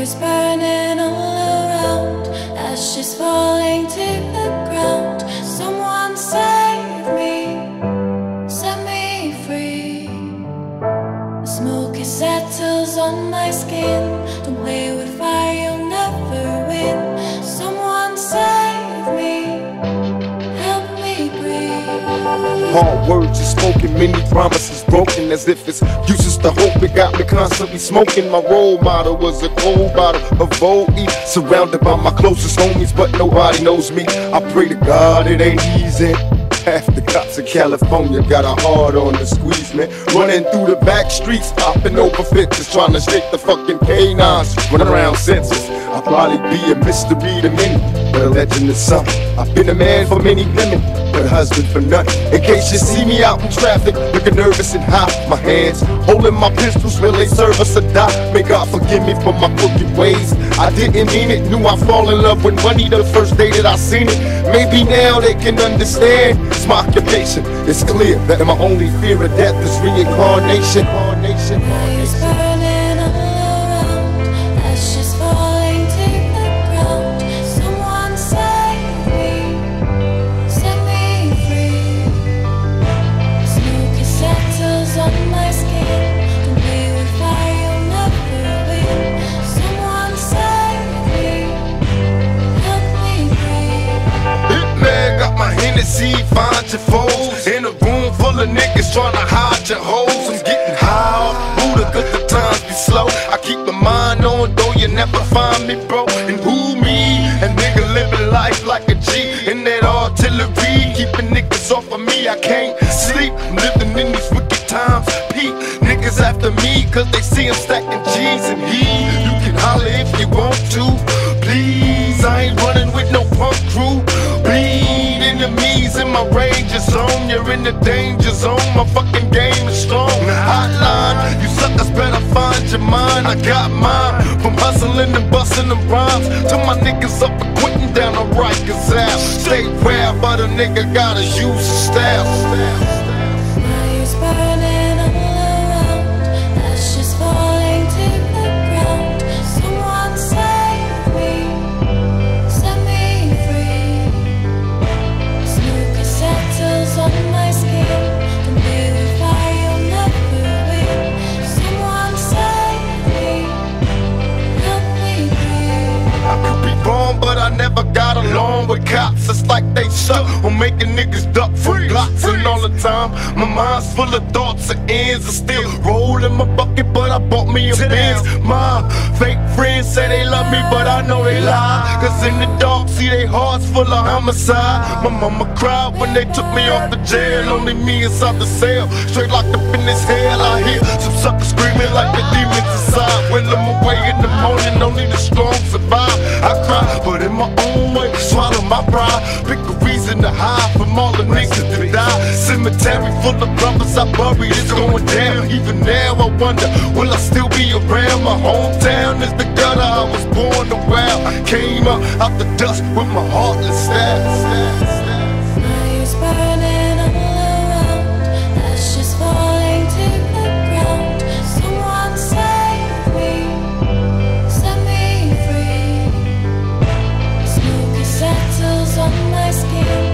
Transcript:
Fires burning all around, ashes falling to the ground. Someone save me, set me free. The smoke it settles on my skin. Don't play with fire, Hard words are spoken, many promises broken as if it's useless to hope. It got me constantly smoking. My role model was a cold bottle of OE, surrounded by my closest homies, but nobody knows me. I pray to God it ain't easy. Half the cops in California got a hard on the squeeze, man. Running through the back streets, popping over fences, trying to shake the fucking canines. Running around senses. I'll probably be a mystery to many, but a legend to some. I've been a man for many women, but a husband for none. In case you see me out in traffic, looking nervous and high, my hands holding my pistols, will they serve us or die? May God forgive me for my crooked ways. I didn't mean it, knew I fall in love with money the first day that I seen it. Maybe now they can understand. It's my occupation. It's clear that my only fear of death is reincarnation. Of niggas trying to hide your hoes. I'm getting high off Buddha cause the times be slow. I keep my mind on, though you never find me, bro. And who me? A nigga living life like a G. In that artillery, keeping niggas off of me. I can't sleep, I'm living in these wicked times. Peak niggas after me cause they see I'm stacking G's and he. You can holler if you want to. Danger zone. My fucking game is strong. Hotline, you suckers better find your mind. I got mine from hustling and busting them rhymes to my niggas up and quitting down the Rikers Ave. Stay rare, but a nigga gotta use the staff. I never got along with cops. It's like they suck on making niggas duck from glocks and all the time. My mind's full of thoughts and ends. I still roll in my bucket, but I bought me a Benz. My fake friends say they love me, but I know they lie. Cause in the dark, see they hearts full of homicide. My mama cried when they took me off the jail. Only me inside the cell. Straight locked up in this hell. I hear some suckers screaming like the demons inside. When I'm away in the morning, only the strong survive. I cry, but in my own way, swallow my pride. Pick a reason to hide from all the niggas that die. Cemetery full of brothers I buried, it's going down. Even now, I wonder, will I still be around? My hometown is the gutter I was born around. Came up out the dust with my heartless style. on my skin.